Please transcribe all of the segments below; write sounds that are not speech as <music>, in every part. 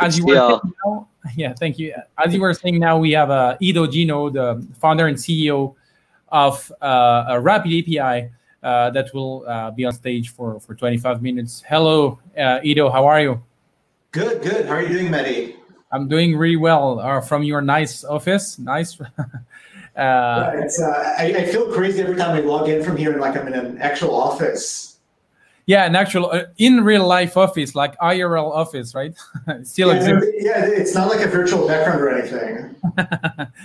as you were saying now, <laughs> yeah, thank you. As you were saying now, we have uh, Iddo Gino, the founder and CEO of uh, a Rapid API uh, that will uh, be on stage for, for 25 minutes. Hello, uh, Iddo, how are you? Good, good. How are you doing, Mehdi? I'm doing really well uh, from your nice office. Nice. <laughs> Uh, it's, uh, I, I, feel crazy every time I log in from here and like I'm in an actual office. Yeah, an actual uh, in real life office, like IRL office, right? <laughs> Still yeah, exists. yeah, it's not like a virtual background or anything.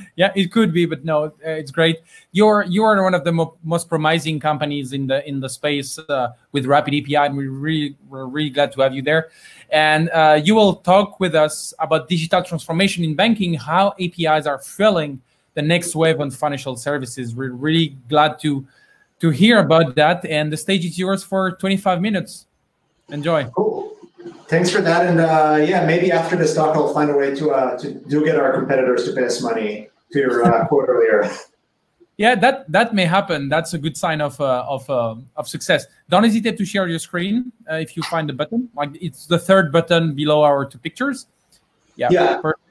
<laughs> yeah, it could be, but no, uh, it's great. You're you are one of the mo- most promising companies in the in the space uh, with Rapid API, and we really we're really glad to have you there. And uh, you will talk with us about digital transformation in banking, how APIs are filling the next wave on financial services. We're really glad to to hear about that. And the stage is yours for 25 minutes. Enjoy. Cool. Thanks for that. And uh, yeah, maybe after this talk, I'll find a way to uh, to do get our competitors to pay us money. To your uh, quote earlier. Yeah, that that may happen. That's a good sign of uh, of uh, of success. Don't hesitate to share your screen uh, if you find the button. Like it's the third button below our two pictures. Yeah. Yeah. Perfect.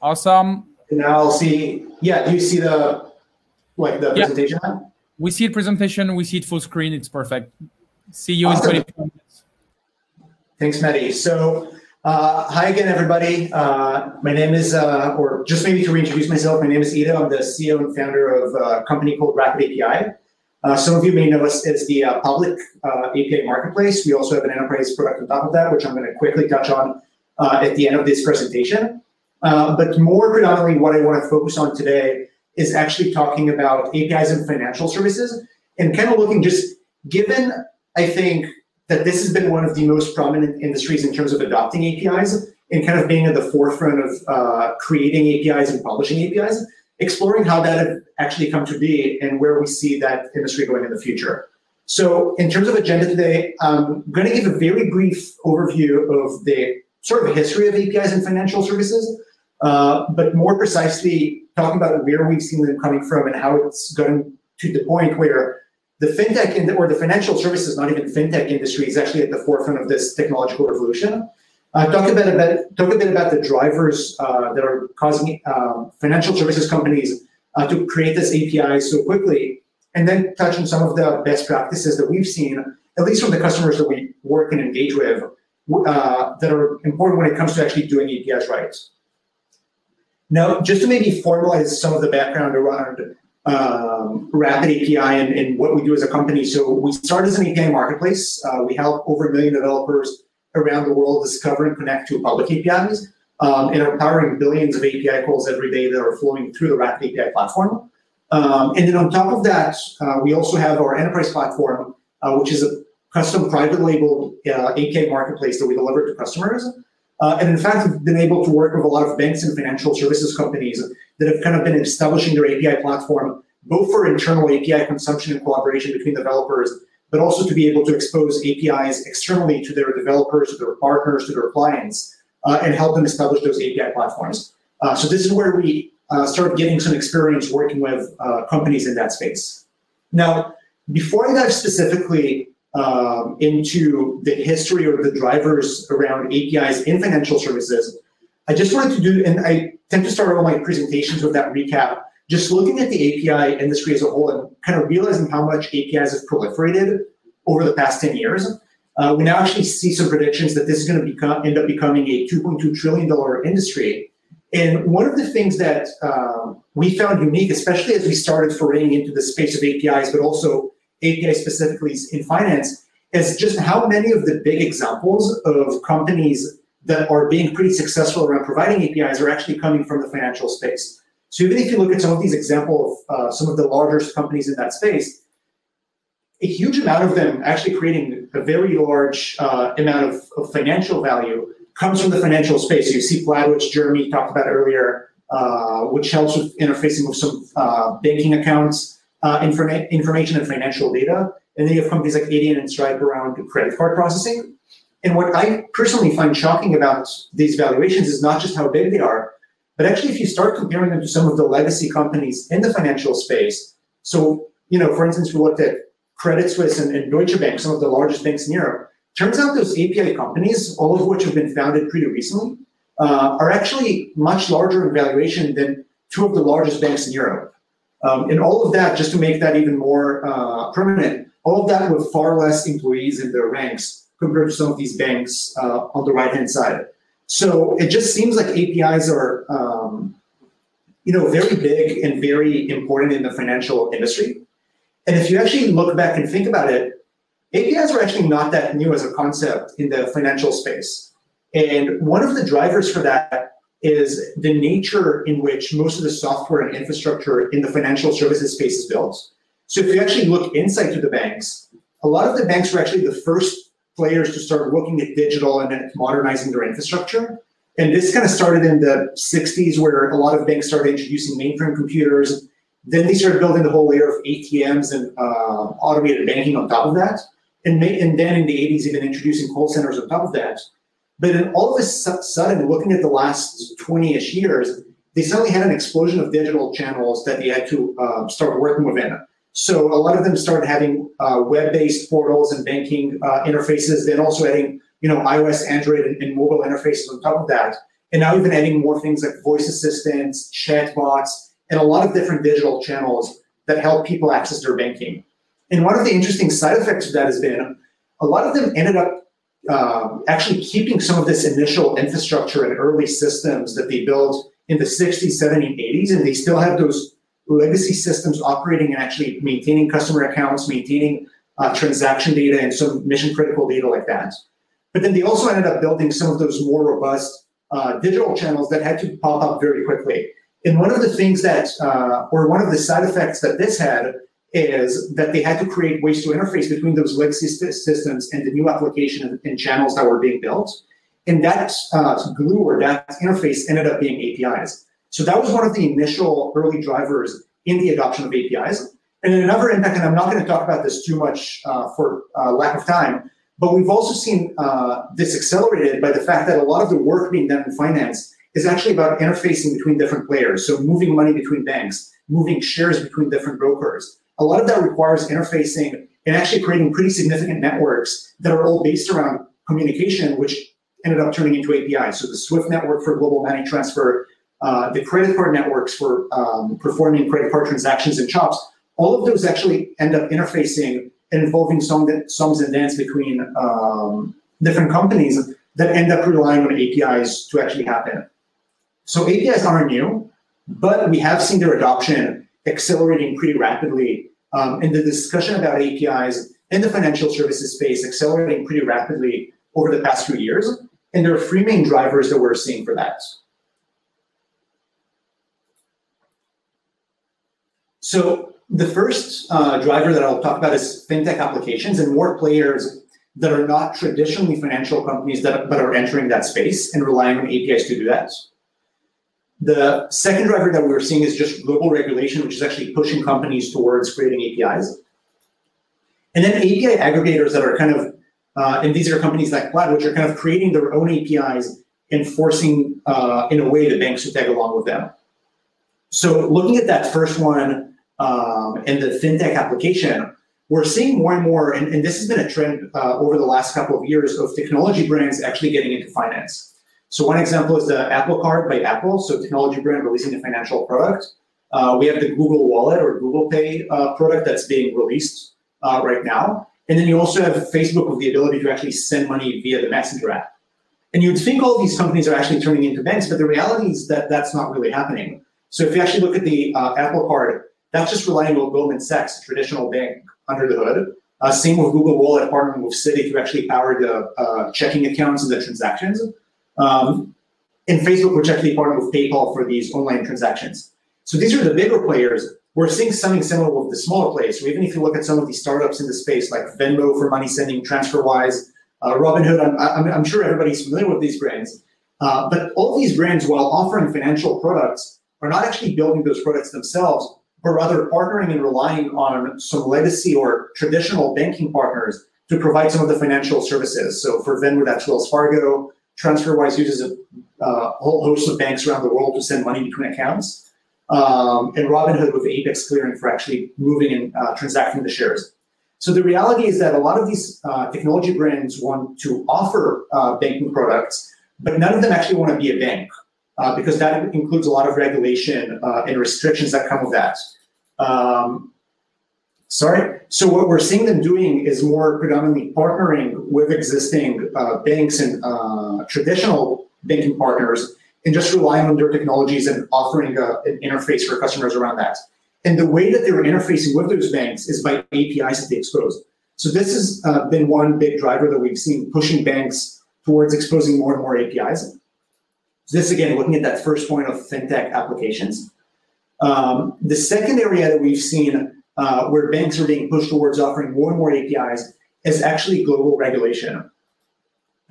Awesome. now I'll see. Yeah. Do you see the like the yeah. presentation? We see it presentation. We see it full screen. It's perfect. See you awesome. in 20 minutes. Thanks, Mehdi. So, uh, hi again, everybody. Uh, my name is, uh, or just maybe to reintroduce myself, my name is Iddo. I'm the CEO and founder of a company called Rapid API. Uh, some of you may know us as the uh, public uh, API marketplace. We also have an enterprise product on top of that, which I'm going to quickly touch on at the end of this presentation. but more predominantly, what I want to focus on today is actually talking about APIs and financial services and kind of looking just given, I think, that this has been one of the most prominent industries in terms of adopting APIs and kind of being at the forefront of uh, creating APIs and publishing APIs, exploring how that have actually come to be and where we see that industry going in the future. So, in terms of agenda today, I'm going to give a very brief overview of the sort of history of APIs and financial services, uh, but more precisely, talking about where we've seen them coming from and how it's gotten to the point where the fintech in the, or the financial services, not even fintech industry, is actually at the forefront of this technological revolution. Uh, talk a bit about talk a bit about the drivers uh, that are causing um, financial services companies uh, to create this API so quickly, and then touch on some of the best practices that we've seen, at least from the customers that we work and engage with, uh, that are important when it comes to actually doing APIs right. Now, just to maybe formalize some of the background around um, Rapid API and, and, what we do as a company. So we start as an API marketplace. Uh, we help over a million developers around the world discover and connect to public APIs um, and are powering billions of API calls every day that are flowing through the Rapid API platform. Um, and then on top of that, uh, we also have our enterprise platform, uh, which is a custom private label uh, API marketplace that we deliver to customers. Uh, and in fact, we've been able to work with a lot of banks and financial services companies that have kind of been establishing their API platform, both for internal API consumption and collaboration between developers, but also to be able to expose APIs externally to their developers, to their partners, to their clients, uh, and help them establish those API platforms. Uh, so this is where we uh, start getting some experience working with uh, companies in that space. Now, before I dive specifically um, into the history or the drivers around APIs in financial services, I just wanted to do, and I tend to start all my presentations with that recap, just looking at the API industry as a whole and kind of realizing how much APIs have proliferated over the past 10 years. Uh, we now actually see some predictions that this is going to become end up becoming a 2.2 trillion dollar industry. And one of the things that um, we found unique, especially as we started foraying into the space of APIs, but also API specifically in finance, is just how many of the big examples of companies that are being pretty successful around providing APIs are actually coming from the financial space. So even if you look at some of these examples of uh, some of the largest companies in that space, a huge amount of them actually creating a very large uh, amount of, of, financial value comes from the financial space. So you see Plaid, which Jeremy talked about earlier, uh, which helps with interfacing with some uh, banking accounts, uh, informa- information and financial data. And then you have companies like Adyen and Stripe around credit card processing. And what I personally find shocking about these valuations is not just how big they are, but actually if you start comparing them to some of the legacy companies in the financial space. So, you know, for instance, we looked at Credit Suisse and, and Deutsche Bank, some of the largest banks in Europe. turns out those API companies, all of which have been founded pretty recently, uh, are actually much larger in valuation than two of the largest banks in Europe. Um, and all of that, just to make that even more uh, permanent, all of that with far less employees in their ranks compared to some of these banks uh, on the right hand side. So it just seems like APIs are, um, you know, very big and very important in the financial industry. And if you actually look back and think about it, APIs are actually not that new as a concept in the financial space. And one of the drivers for that is the nature in which most of the software and infrastructure in the financial services space is built. So if you actually look inside to the banks, a lot of the banks were actually the first players to start looking at digital and then modernizing their infrastructure. And this kind of started in the 60s, where a lot of banks started introducing mainframe computers. Then they started building the whole layer of ATMs and uh, automated banking on top of that. And, may, and then in the 80s, even introducing call centers on top of that. But then all of a sudden, looking at the last 20 ish years, they suddenly had an explosion of digital channels that they had to uh, start working within. So a lot of them started having uh, web-based portals and banking uh, interfaces, then also adding, you know, iOS, Android, and, and, mobile interfaces on top of that. And now even adding more things like voice assistants, chatbots, and a lot of different digital channels that help people access their banking. And one of the interesting side effects of that has been a lot of them ended up uh, actually keeping some of this initial infrastructure and early systems that they built in the 60s, 70s, 80s, and they still have those legacy systems operating and actually maintaining customer accounts, maintaining uh, transaction data, and some mission critical data like that. But then they also ended up building some of those more robust uh, digital channels that had to pop up very quickly. And one of the things that, uh, or one of the side effects that this had is that they had to create ways to interface between those legacy systems and the new application and, channels that were being built. And that uh, glue or that interface ended up being APIs. So that was one of the initial early drivers in the adoption of APIs. And then another impact, and I'm not going to talk about this too much uh, for uh, lack of time, but we've also seen uh, this accelerated by the fact that a lot of the work being done in finance is actually about interfacing between different players. So moving money between banks, moving shares between different brokers. A lot of that requires interfacing and actually creating pretty significant networks that are all based around communication, which ended up turning into APIs. So the Swift network for global money transfer, uh, the credit card networks for um, performing credit card transactions and chops, all of those actually end up interfacing and involving some sums and dance between um, different companies that end up relying on APIs to actually happen. So APIs aren't new, but we have seen their adoption accelerating pretty rapidly. Um, and the discussion about APIs in the financial services space accelerating pretty rapidly over the past few years. And there are three main drivers that we're seeing for that. So the first uh, driver that I'll talk about is fintech applications and more players that are not traditionally financial companies that but are entering that space and relying on APIs to do that. The second driver that we're seeing is just global regulation, which is actually pushing companies towards creating APIs. And then API aggregators that are kind of, uh, and these are companies like Plaid, which are kind of creating their own APIs and forcing, uh, in a way, the banks to tag along with them. So looking at that first one, um, and the fintech application, we're seeing more and more, and, and this has been a trend uh, over the last couple of years of technology brands actually getting into finance. So one example is the Apple Card by Apple, so technology brand releasing a financial product. Uh, we have the Google Wallet or Google Pay uh, product that's being released uh, right now. And then you also have Facebook with the ability to actually send money via the Messenger app. And you'd think all these companies are actually turning into banks, but the reality is that that's not really happening. So if you actually look at the uh, Apple Card, that's just relying on Goldman Sachs, a traditional bank, under the hood. Uh, same with Google Wallet partnering with Citi to actually power the uh, checking accounts and the transactions. Um, and Facebook, which actually partnered with PayPal for these online transactions. So these are the bigger players. We're seeing something similar with the smaller players. So even if you look at some of these startups in the space, like Venmo for money sending, TransferWise, uh, Robinhood, I'm, I'm, I'm, sure everybody's familiar with these brands. Uh, but all these brands, while offering financial products, are not actually building those products themselves, but rather partnering and relying on some legacy or traditional banking partners to provide some of the financial services. So for Venmo, that's Wells Fargo. TransferWise uses a uh, whole host of banks around the world to send money between accounts. Um, and Robinhood with Apex Clearing for actually moving and uh, transacting the shares. So the reality is that a lot of these uh, technology brands want to offer uh, banking products, but none of them actually want to be a bank uh, because that includes a lot of regulation uh, and restrictions that come with that. Um, sorry. So what we're seeing them doing is more predominantly partnering with existing uh, banks and uh, traditional banking partners and just relying on their technologies and offering a, an interface for customers around that. And the way that they're interfacing with those banks is by APIs that they expose. So this has uh, been one big driver that we've seen pushing banks towards exposing more and more APIs. So this again, looking at that first point of fintech applications. Um, the second area that we've seen uh, where banks are being pushed towards offering more and more APIs is actually global regulation.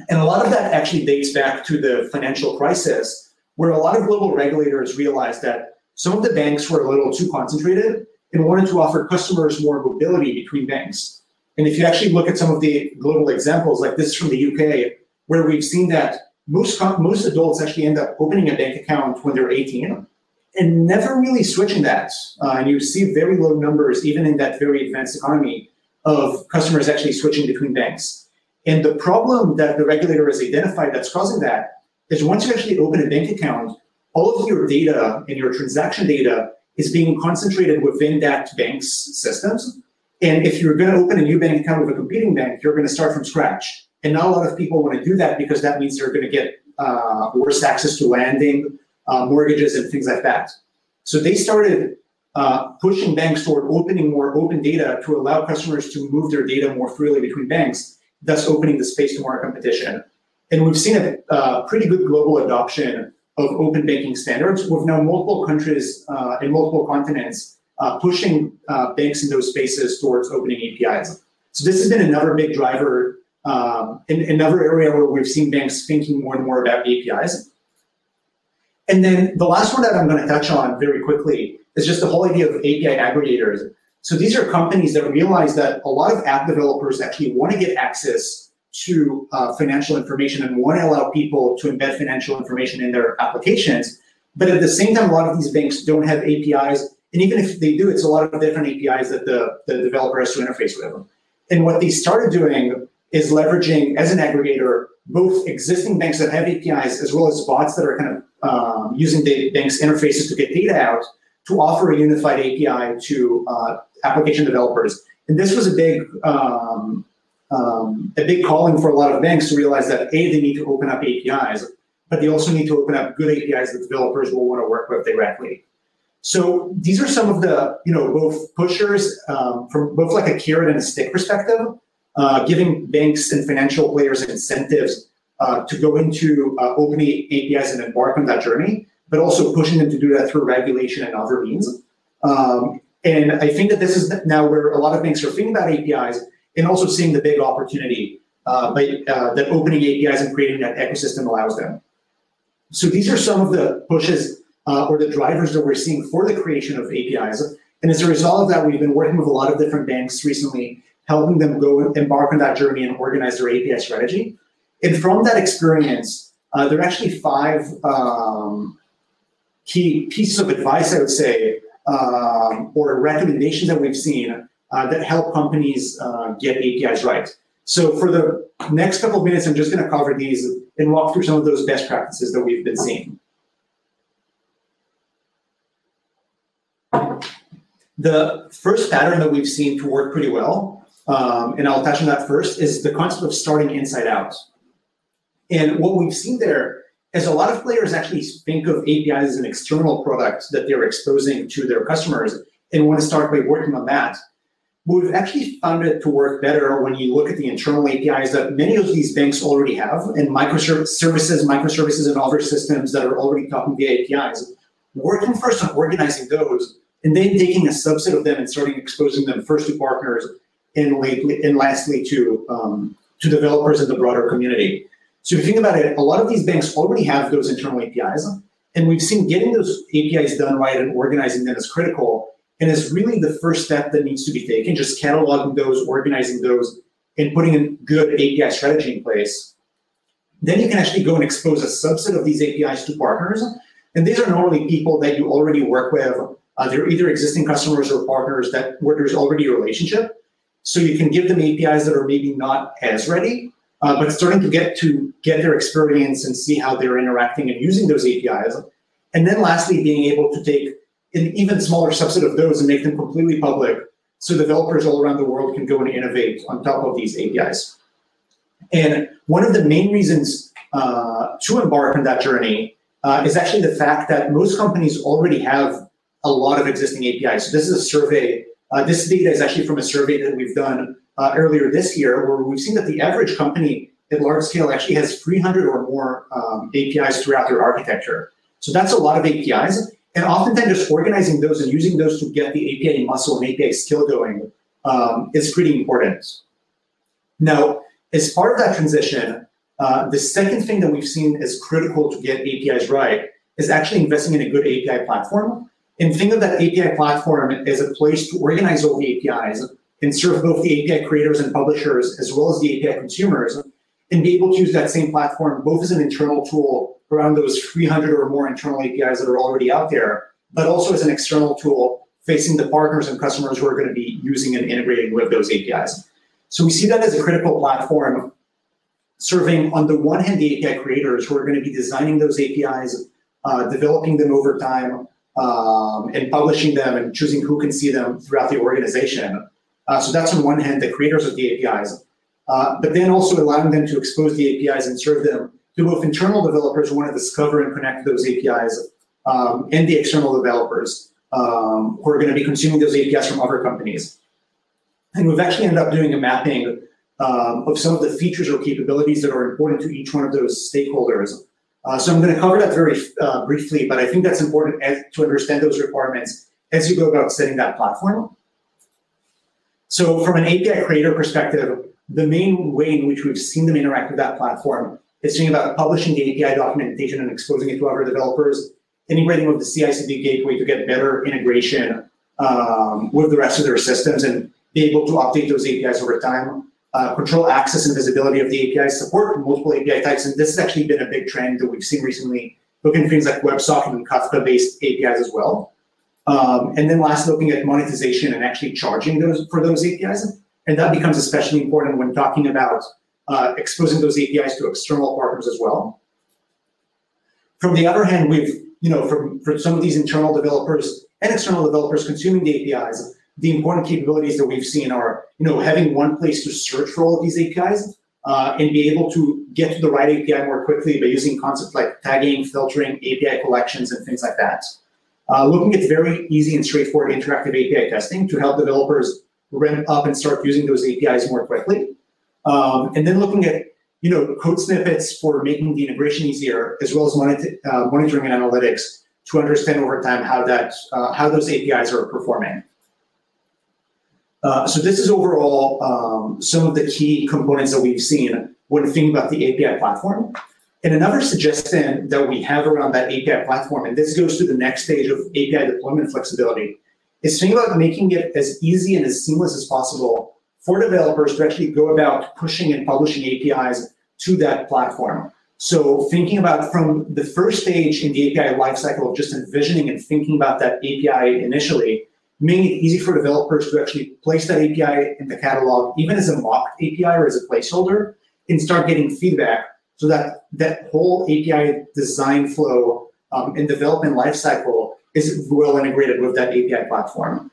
And a lot of that actually dates back to the financial crisis, where a lot of global regulators realized that some of the banks were a little too concentrated and wanted to offer customers more mobility between banks. And if you actually look at some of the global examples, like this from the UK, where we've seen that most most adults actually end up opening a bank account when they're 18 and never really switching that. Uh, and you see very low numbers, even in that very advanced economy, of customers actually switching between banks. And the problem that the regulator has identified that's causing that is once you actually open a bank account, all of your data and your transaction data is being concentrated within that bank's systems. And if you're going to open a new bank account with a competing bank, you're going to start from scratch. And not a lot of people want to do that because that means they're going to get uh, worse access to lending, uh, mortgages, and things like that. So they started uh, pushing banks toward opening more open data to allow customers to move their data more freely between banks, thus opening the space to more competition. And we've seen a uh, pretty good global adoption of open banking standards with now multiple countries uh, in multiple continents uh, pushing uh, banks in those spaces towards opening APIs. So this has been another big driver um, in, another area where we've seen banks thinking more and more about APIs. And then the last one that I'm going to touch on very quickly is just the whole idea of API aggregators. So these are companies that realize that a lot of app developers actually want to get access to uh, financial information and want to allow people to embed financial information in their applications. But at the same time, a lot of these banks don't have APIs. And even if they do, it's a lot of different APIs that the, the developer has to interface with. And what they started doing is leveraging as an aggregator both existing banks that have APIs as well as bots that are kind of um, using the bank's interfaces to get data out to offer a unified API to uh, application developers. And this was a big um, um, a big calling for a lot of banks to realize that a they need to open up APIs, but they also need to open up good APIs that developers will want to work with directly. So these are some of the you know both pushers um, from both like a carrot and a stick perspective uh, giving banks and financial players incentives to go into uh, open APIs and embark on that journey, but also pushing them to do that through regulation and other means. Um, and I think that this is now where a lot of banks are thinking about APIs and also seeing the big opportunity uh, by, uh, that opening APIs and creating that ecosystem allows them. So these are some of the pushes uh, or the drivers that we're seeing for the creation of APIs. And as a result of that, we've been working with a lot of different banks recently helping them go embark on that journey and organize their API strategy. And from that experience, uh, there are actually five um, key pieces of advice, I would say, um, or recommendations that we've seen uh, that help companies uh, get APIs right. So for the next couple of minutes, I'm just going to cover these and walk through some of those best practices that we've been seeing. The first pattern that we've seen to work pretty well um, and I'll touch on that first, is the concept of starting inside out. And what we've seen there is a lot of players actually think of APIs as an external product that they're exposing to their customers and want to start by working on that. But we've actually found it to work better when you look at the internal APIs that many of these banks already have and microservices, microservices, and other systems that are already talking via APIs. Working first on organizing those and then taking a subset of them and starting exposing them first to partners and, lately, and lastly to, um, to developers in the broader community. So if you think about it, a lot of these banks already have those internal APIs, and we've seen getting those APIs done right and organizing them is critical, and is really the first step that needs to be taken, just cataloging those, organizing those, and putting a good API strategy in place. Then you can actually go and expose a subset of these APIs to partners, and these are normally people that you already work with. Uh, they're either existing customers or partners that where there's already a relationship, So you can give them APIs that are maybe not as ready, uh, but starting to get to get their experience and see how they're interacting and using those APIs. And then lastly, being able to take an even smaller subset of those and make them completely public so developers all around the world can go and innovate on top of these APIs. And one of the main reasons uh, to embark on that journey uh, is actually the fact that most companies already have a lot of existing APIs. So this is a survey. Uh, this data is actually from a survey that we've done uh, earlier this year, where we've seen that the average company at large scale actually has 300 or more um, APIs throughout their architecture. So that's a lot of APIs. And oftentimes just organizing those and using those to get the API muscle and API skill going um, is pretty important. Now, as part of that transition, uh, the second thing that we've seen is critical to get APIs right is actually investing in a good API platform. And think of that API platform as a place to organize all the APIs and serve both the API creators and publishers as well as the API consumers and be able to use that same platform both as an internal tool around those 300 or more internal APIs that are already out there, but also as an external tool facing the partners and customers who are going to be using and integrating with those APIs. So we see that as a critical platform serving on the one hand the API creators who are going to be designing those APIs, uh, developing them over time, um, and publishing them and choosing who can see them throughout the organization. Uh, so that's on one hand, the creators of the APIs, uh, but then also allowing them to expose the APIs and serve them to both internal developers who want to discover and connect those APIs um, and the external developers um, who are going to be consuming those APIs from other companies. And we've actually ended up doing a mapping um, of some of the features or capabilities that are important to each one of those stakeholders. Uh, so I'm going to cover that very uh, briefly, but I think that's important as, to understand those requirements as you go about setting that platform. So from an API creator perspective, the main way in which we've seen them interact with that platform is thinking about publishing the API documentation and exposing it to other developers, integrating with the CI/CD gateway to get better integration um, with the rest of their systems and be able to update those APIs over time. Uh, control access and visibility of the APIs, support multiple API types, and this has actually been a big trend that we've seen recently, looking at things like WebSocket and Kafka-based APIs as well. Um, and then last, looking at monetization and actually charging those for those APIs. And that becomes especially important when talking about uh, exposing those APIs to external partners as well. From the other hand, we've, you know, for, for some of these internal developers and external developers consuming the APIs, the important capabilities that we've seen are, you know, having one place to search for all of these APIs uh, and be able to get to the right API more quickly by using concepts like tagging, filtering, API collections, and things like that. Uh, looking at very easy and straightforward interactive API testing to help developers ramp up and start using those APIs more quickly. Um, and then looking at you know code snippets for making the integration easier, as well as monitor, uh, monitoring and analytics to understand over time how that uh, how those APIs are performing. Uh, so this is overall um, some of the key components that we've seen when thinking about the API platform. And another suggestion that we have around that API platform, and this goes to the next stage of API deployment flexibility, is think about making it as easy and as seamless as possible for developers to actually go about pushing and publishing APIs to that platform. So thinking about from the first stage in the API lifecycle of just envisioning and thinking about that API initially, making it easy for developers to actually place that API in the catalog, even as a mock API or as a placeholder, and start getting feedback so that that whole API design flow um, and development lifecycle is well integrated with that API platform.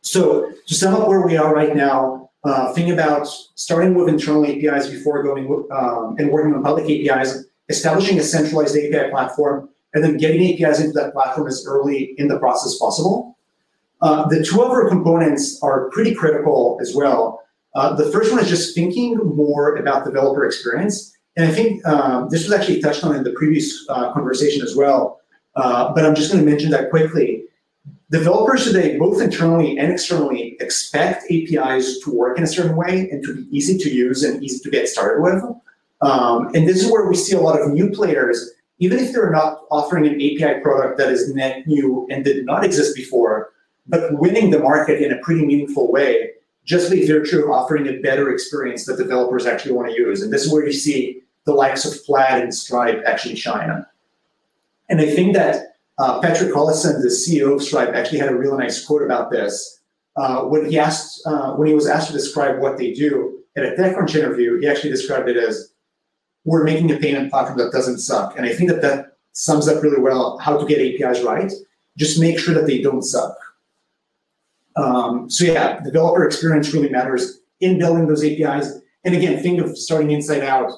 So to sum up where we are right now, uh, think about starting with internal APIs before going um, and working on public APIs, establishing a centralized API platform, and then getting APIs into that platform as early in the process possible. Uh, the two other components are pretty critical as well. Uh, the first one is just thinking more about developer experience. And I think um, this was actually touched on in the previous uh, conversation as well. Uh, but I'm just going to mention that quickly. Developers today, both internally and externally, expect APIs to work in a certain way and to be easy to use and easy to get started with. Um, and this is where we see a lot of new players, even if they're not offering an API product that is net new and did not exist before, but winning the market in a pretty meaningful way, just by virtue of offering a better experience that developers actually want to use. And this is where you see the likes of Plaid and Stripe actually shine. And I think that uh, Patrick Collison, the CEO of Stripe, actually had a really nice quote about this. uh, when he asked uh, when he was asked to describe what they do at a TechCrunch interview, he actually described it as we're making a payment platform that doesn't suck. And I think that that sums up really well how to get APIs right. Just make sure that they don't suck. Um, so yeah, developer experience really matters in building those APIs. And again, think of starting inside out.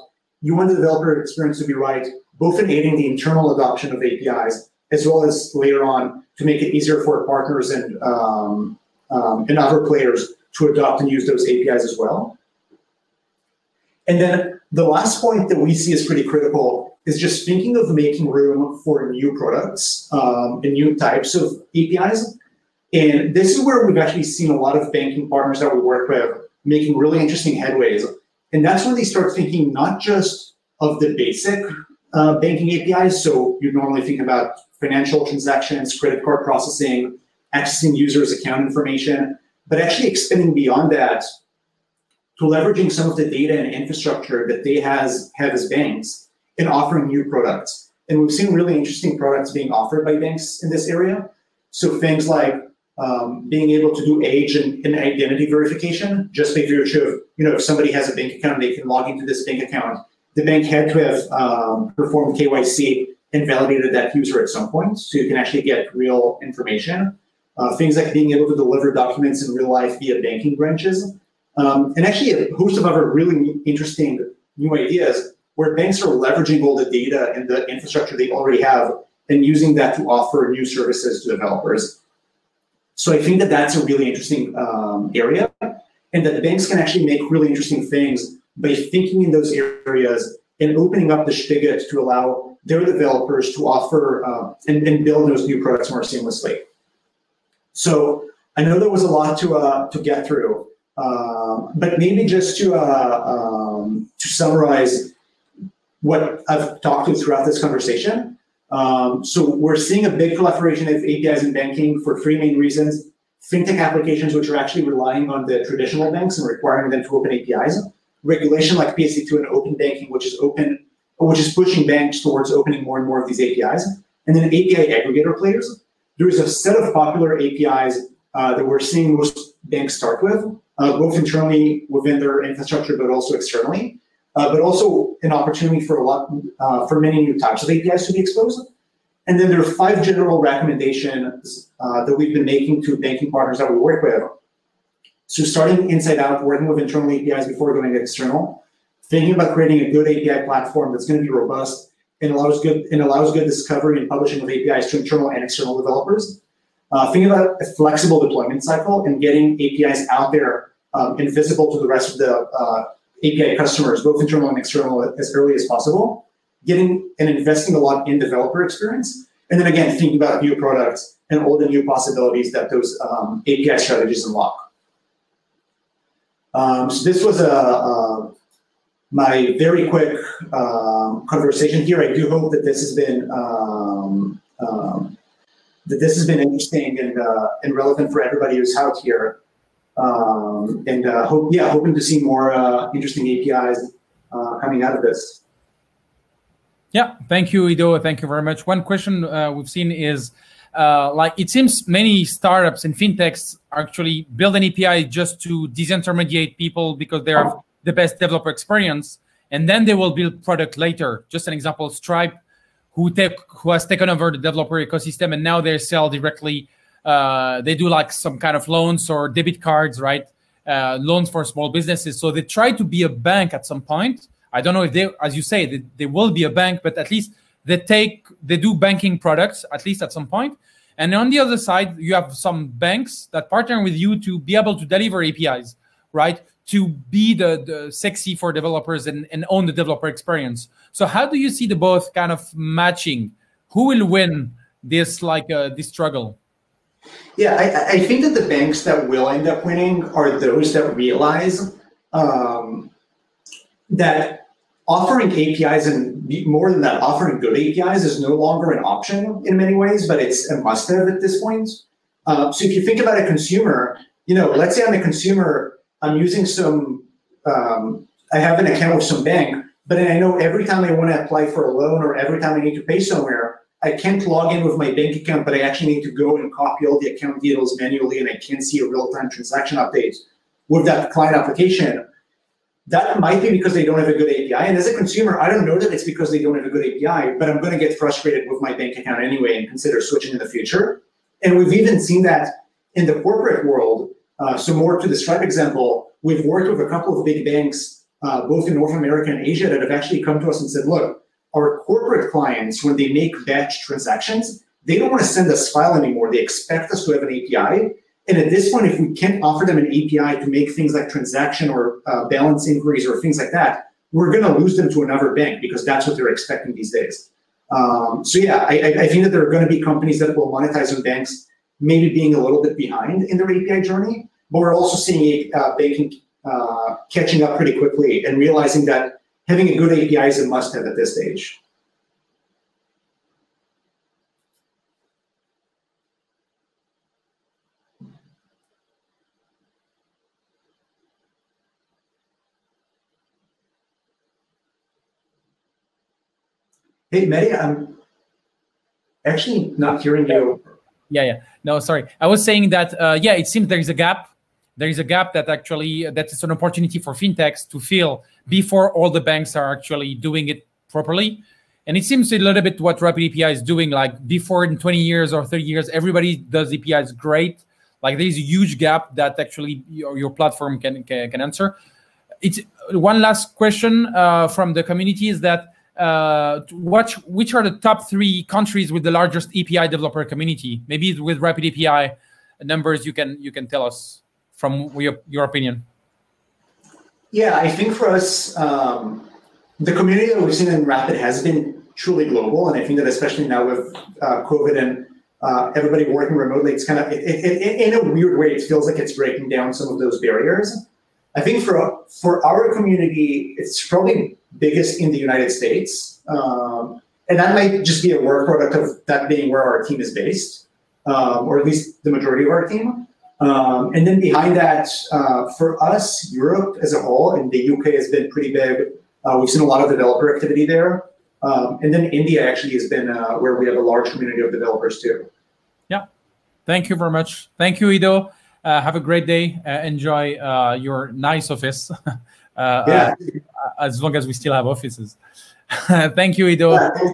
You want the developer experience to be right, both in aiding the internal adoption of APIs, as well as later on to make it easier for partners and um, um, and other players to adopt and use those APIs as well. And then the last point that we see is pretty critical is just thinking of making room for new products um, and new types of APIs. And this is where we've actually seen a lot of banking partners that we work with making really interesting headways. And that's when they start thinking not just of the basic uh, banking APIs. So you normally think about financial transactions, credit card processing, accessing users' account information, but actually expanding beyond that to leveraging some of the data and infrastructure that they has have as banks and offering new products. And we've seen really interesting products being offered by banks in this area. So things like um, being able to do age and, and, identity verification just by virtue of, you know, if somebody has a bank account, they can log into this bank account. The bank had to have um, performed KYC and validated that user at some point, so you can actually get real information. Uh, things like being able to deliver documents in real life via banking branches, um, and actually a host of other really interesting new ideas where banks are leveraging all the data and the infrastructure they already have and using that to offer new services to developers. So I think that that's a really interesting um, area, and that the banks can actually make really interesting things by thinking in those areas and opening up the spigot to allow their developers to offer uh, and, and build those new products more seamlessly. So I know there was a lot to uh, to get through, um, but maybe just to uh, um, to summarize what I've talked to throughout this conversation. Um, so we're seeing a big proliferation of APIs in banking for three main reasons: fintech applications, which are actually relying on the traditional banks and requiring them to open APIs; regulation like PSD2 and open banking, which is open, which is pushing banks towards opening more and more of these APIs; and then API aggregator players. There is a set of popular APIs uh, that we're seeing most banks start with, uh, both internally within their infrastructure, but also externally. Uh, but also an opportunity for a lot uh, for many new types of APIs to be exposed. And then there are five general recommendations uh, that we've been making to banking partners that we work with. So starting inside out, working with internal APIs before going external, thinking about creating a good API platform that's going to be robust and allows good and allows good discovery and publishing of APIs to internal and external developers. Uh, think about a flexible deployment cycle and getting APIs out there um, and visible to the rest of the uh, API customers, both internal and external, as early as possible. Getting and investing a lot in developer experience, and then again thinking about new products and all the new possibilities that those um, API strategies unlock. Um, so this was a, a my very quick um, conversation here. I do hope that this has been um, um, that this has been interesting and uh, and relevant for everybody who's out here. Um, and uh, hope yeah, hoping to see more uh, interesting APIs uh, coming out of this. Yeah, thank you, Iddo. Thank you very much. One question uh, we've seen is. Uh, like it seems many startups and fintechs actually build an API just to disintermediate people because they have the best developer experience, and then they will build product later. Just an example, Stripe, who take who has taken over the developer ecosystem, and now they sell directly. Uh, they do like some kind of loans or debit cards, right? Uh, loans for small businesses. So they try to be a bank at some point. I don't know if they, as you say, they, they will be a bank, but at least they take they do banking products at least at some point. And on the other side, you have some banks that partner with you to be able to deliver APIs, right? to be the, the sexy for developers and, and own the developer experience. So how do you see the both kind of matching? Who will win this like uh, this struggle? Yeah, I, I think that the banks that will end up winning are those that realize um, that offering APIs and more than that, offering good APIs is no longer an option in many ways, but it's a must-have at this point. Uh, so if you think about a consumer, you know, let's say I'm a consumer I'm using some, um, I have an account with some bank, but I know every time I want to apply for a loan or every time I need to pay somewhere, I can't log in with my bank account, but I actually need to go and copy all the account details manually, and I can't see a real-time transaction update with that client application. That might be because they don't have a good API. And as a consumer, I don't know that it's because they don't have a good API, but I'm going to get frustrated with my bank account anyway and consider switching in the future. And we've even seen that in the corporate world. Uh, so more to the Stripe example, we've worked with a couple of big banks, uh, both in North America and Asia, that have actually come to us and said, look, our corporate clients, when they make batch transactions, they don't want to send us file anymore. They expect us to have an API. And at this point, if we can't offer them an API to make things like transaction or uh, balance inquiries or things like that, we're going to lose them to another bank because that's what they're expecting these days. Um, so yeah, I, I, think that there are going to be companies that will monetize on banks, maybe being a little bit behind in their API journey, but we're also seeing uh, banking uh, catching up pretty quickly and realizing that having a good API is a must-have at this stage. Hey, Mehdi, I'm actually not hearing you. Yeah, yeah. No, sorry. I was saying that, uh, yeah, it seems there is a gap. There is a gap that actually, that is an opportunity for fintechs to fill before all the banks are actually doing it properly. And it seems a little bit what Rapid API is doing. Like before, in 20 years or 30 years, everybody does APIs great. Like there's a huge gap that actually your, your platform can, can, can answer. It's one last question uh, from the community is that uh, what which are the top three countries with the largest API developer community? Maybe with Rapid API numbers, you can you can tell us from your, your opinion. Yeah, I think for us, um, the community that we've seen in Rapid has been truly global, and I think that especially now with uh, COVID and uh, everybody working remotely, it's kind of it, it, it, in a weird way, it feels like it's breaking down some of those barriers. I think for for our community, it's probably biggest in the United States, um, and that might just be a work product of that being where our team is based, um, or at least the majority of our team. Um, and then behind that, uh, for us, Europe as a whole, and the UK has been pretty big. Uh, we've seen a lot of developer activity there. Um, and then India actually has been uh, where we have a large community of developers too. Yeah. Thank you very much. Thank you, Iddo. Uh, have a great day. Uh, enjoy uh, your nice office. <laughs> yeah. as long as we still have offices. <laughs> Thank you, Iddo. Yeah.